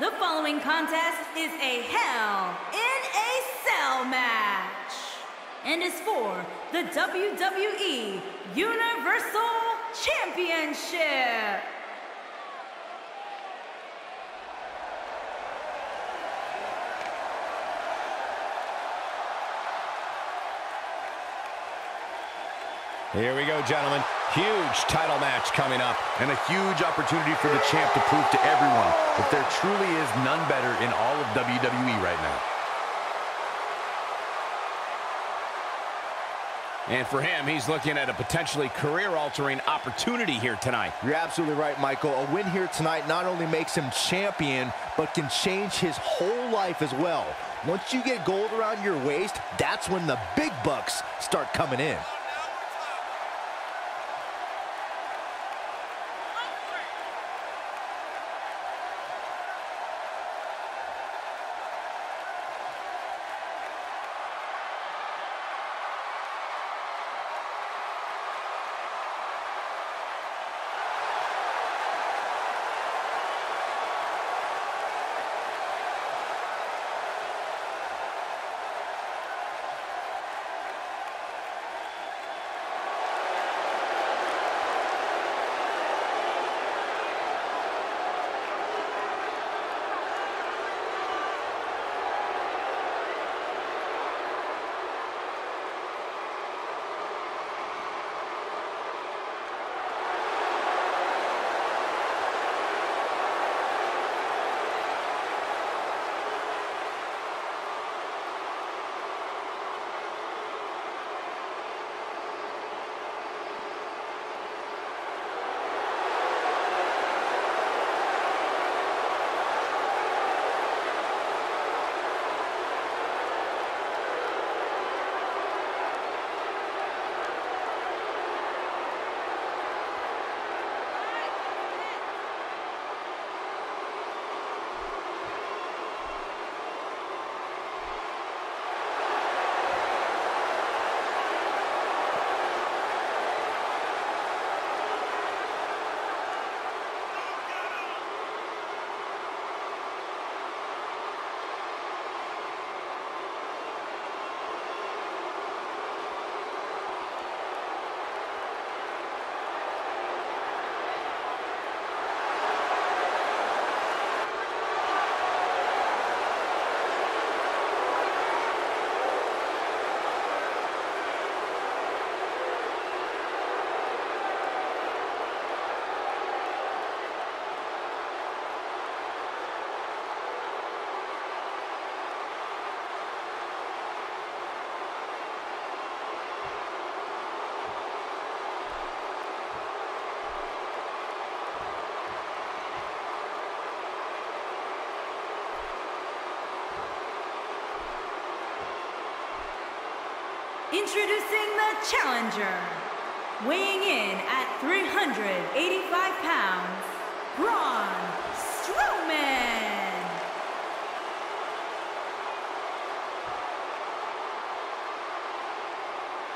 The following contest is a Hell in a Cell match and is for the WWE Universal Championship. Here we go, gentlemen. Huge title match coming up. And a huge opportunity for the champ to prove to everyone that there truly is none better in all of WWE right now. And for him, he's looking at a potentially career-altering opportunity here tonight. You're absolutely right, Michael. A win here tonight not only makes him champion, but can change his whole life as well. Once you get gold around your waist, that's when the big bucks start coming in. Introducing the challenger, weighing in at 385 pounds, Braun Strowman.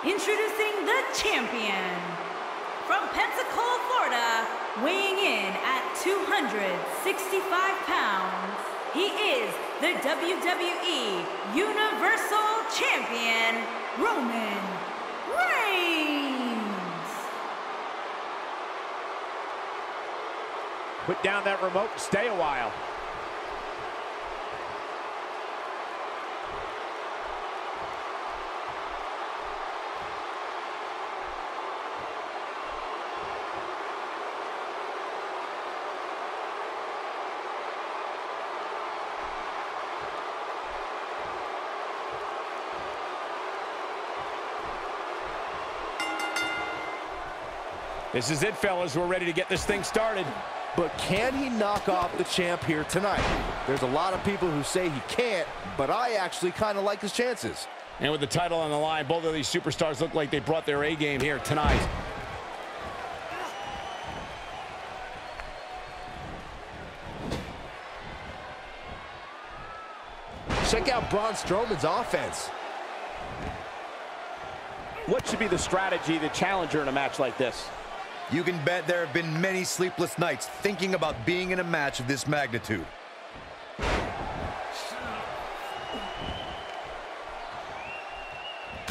Introducing the champion, from Pensacola, Florida, weighing in at 265 pounds, he is the WWE Universal Champion, Roman Reigns. Put down that remote and stay a while. This is it, fellas. We're ready to get this thing started. But can he knock off the champ here tonight? There's a lot of people who say he can't, but I actually kind of like his chances. And with the title on the line, both of these superstars look like they brought their A game here tonight. Check out Braun Strowman's offense. What should be the strategy, the challenger in a match like this? You can bet there have been many sleepless nights thinking about being in a match of this magnitude.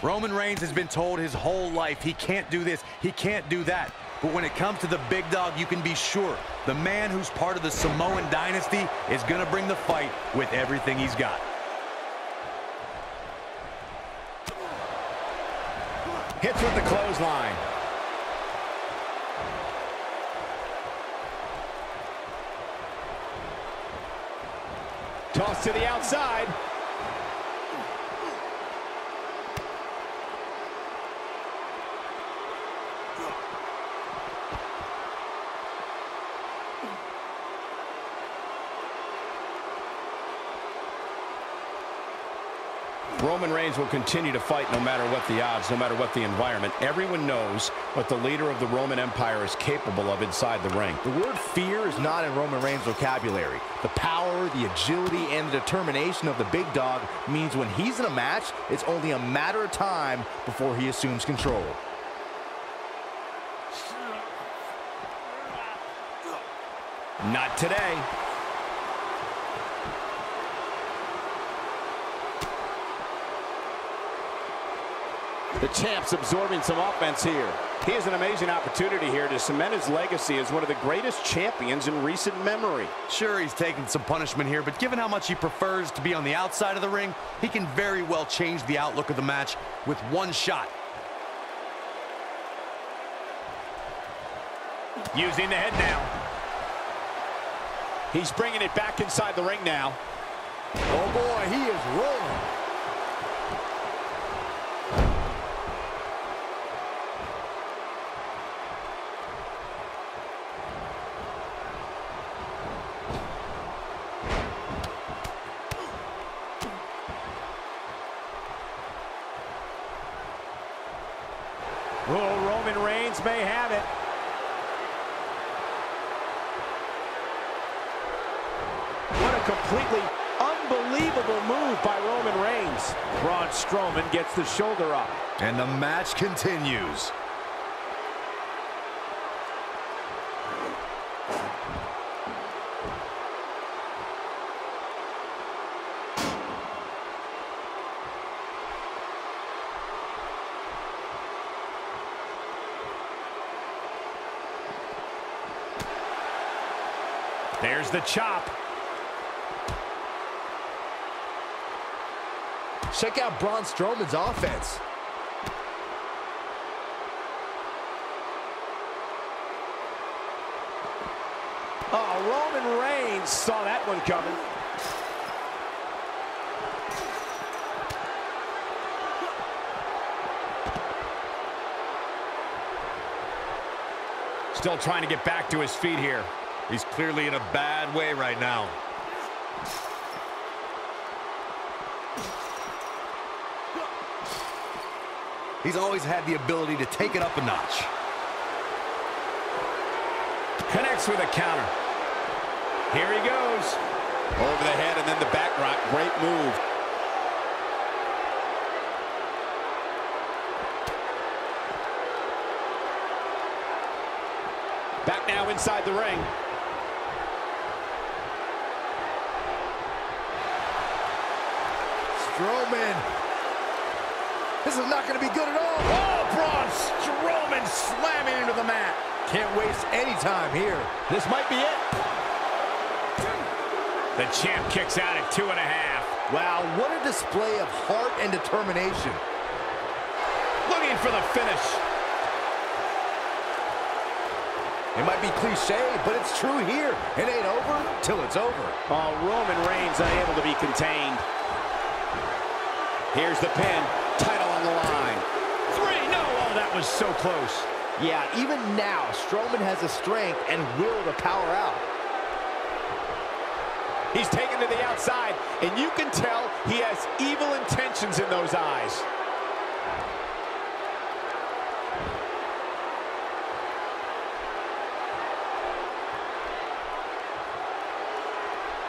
Roman Reigns has been told his whole life he can't do this, he can't do that. But when it comes to the big dog, you can be sure the man who's part of the Samoan dynasty is going to bring the fight with everything he's got. Hits with the clothesline. To the outside. Roman Reigns will continue to fight no matter what the odds, no matter what the environment. Everyone knows what the leader of the Roman Empire is capable of inside the ring. The word fear is not in Roman Reigns' vocabulary. The power, the agility, and the determination of the big dog means when he's in a match, it's only a matter of time before he assumes control. Not today. The champ's absorbing some offense here. He has an amazing opportunity here to cement his legacy as one of the greatest champions in recent memory. Sure, he's taking some punishment here, but given how much he prefers to be on the outside of the ring, he can very well change the outlook of the match with one shot. Using the head now. He's bringing it back inside the ring now. Oh boy, he is rolling. Oh, Roman Reigns may have it. What a completely unbelievable move by Roman Reigns. Braun Strowman gets the shoulder up. And the match continues. There's the chop. Check out Braun Strowman's offense. Oh, Roman Reigns saw that one coming. Still trying to get back to his feet here. He's clearly in a bad way right now. He's always had the ability to take it up a notch. Connects with a counter. Here he goes. Over the head and then the back rock. Great move. Back now inside the ring. Strowman. This is not going to be good at all. Oh, Braun Strowman slamming into the mat. Can't waste any time here. This might be it. The champ kicks out at two and a half. Wow, what a display of heart and determination. Looking for the finish. It might be cliche, but it's true here. It ain't over till it's over. Oh, Roman Reigns unable to be contained. Here's the pin. Title on the line. Three, no, oh, that was so close. Yeah, even now, Strowman has the strength and will to power out. He's taken to the outside, and you can tell he has evil intentions in those eyes.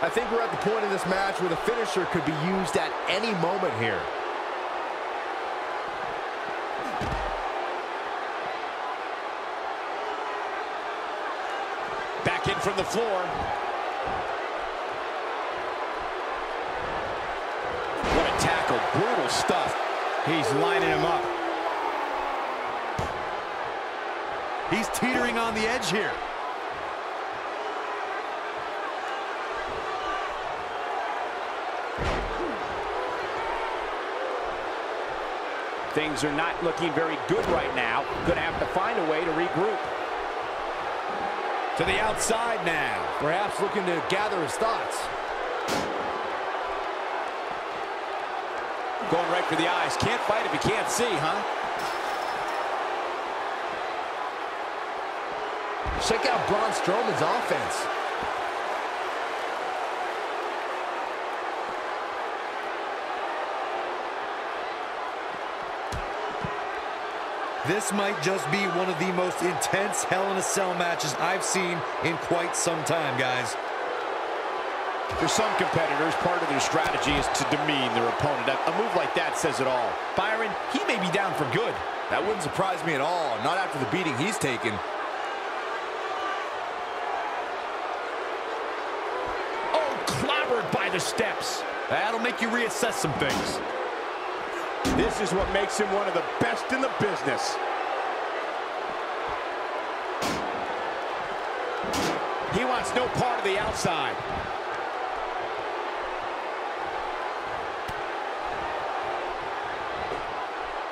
I think we're at the point in this match where the finisher could be used at any moment here. Back in from the floor. What a tackle. Brutal stuff. He's lining him up. He's teetering on the edge here. Things are not looking very good right now. Going to have to find a way to regroup. To the outside now. Perhaps looking to gather his thoughts. Going right for the eyes. Can't fight if you can't see, huh? Check out Braun Strowman's offense. This might just be one of the most intense Hell in a Cell matches I've seen in quite some time, guys. For some competitors, part of their strategy is to demean their opponent. A move like that says it all. Byron, he may be down for good. That wouldn't surprise me at all, not after the beating he's taken. Oh, clobbered by the steps. That'll make you reassess some things. This is what makes him one of the best in the business. He wants no part of the outside.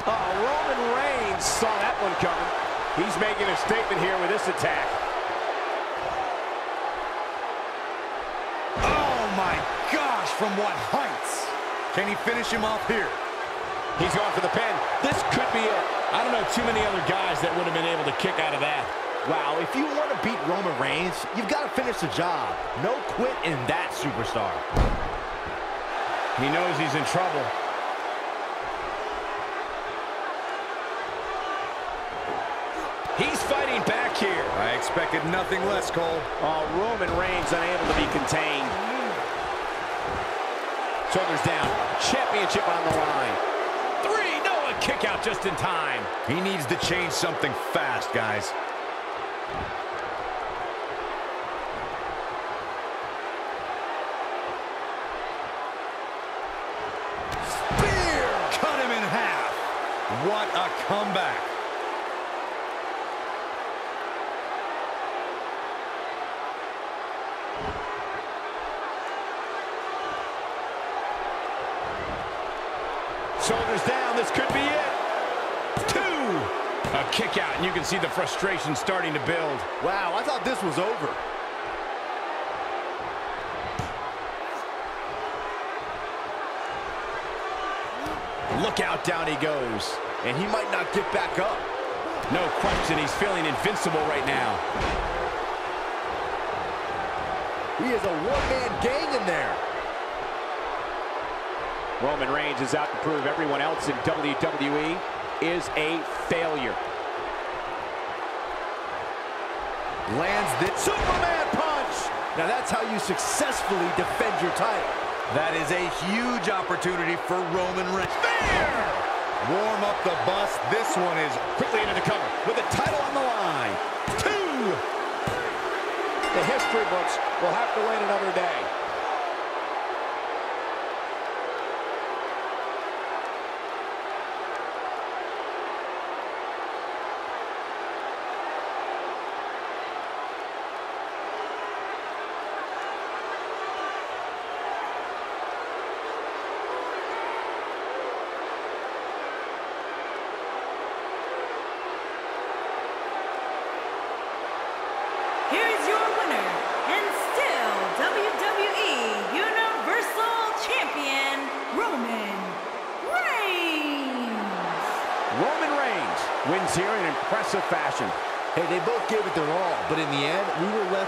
Oh, Roman Reigns saw that one coming. He's making a statement here with this attack. Oh my gosh, from what heights? Can he finish him off here? He's going for the pin. This could be it. I don't know too many other guys that would have been able to kick out of that. Wow, if you want to beat Roman Reigns, you've got to finish the job. No quit in that superstar. He knows he's in trouble. He's fighting back here. I expected nothing less, Cole. Oh, Roman Reigns unable to be contained. Shoulders down. Championship on the line. Kick out just in time. He needs to change something fast, guys. Spear! Cut him in half. What a comeback. Shoulders down, this could be it. Two. A kick out, and you can see the frustration starting to build. Wow, I thought this was over. Look out, down he goes. And he might not get back up. No question, he's feeling invincible right now. He is a one-man gang in there. Roman Reigns is out to prove everyone else in WWE is a failure. Lands the Superman punch. Now that's how you successfully defend your title. That is a huge opportunity for Roman Reigns. Spear! Warm up the bus. This one is Quickly into the cover with the title on the line. Two. The history books will have to wait another day. Here's your winner, and still WWE Universal Champion, Roman Reigns. Roman Reigns wins here in impressive fashion. Hey, they both gave it their all, but in the end, we were left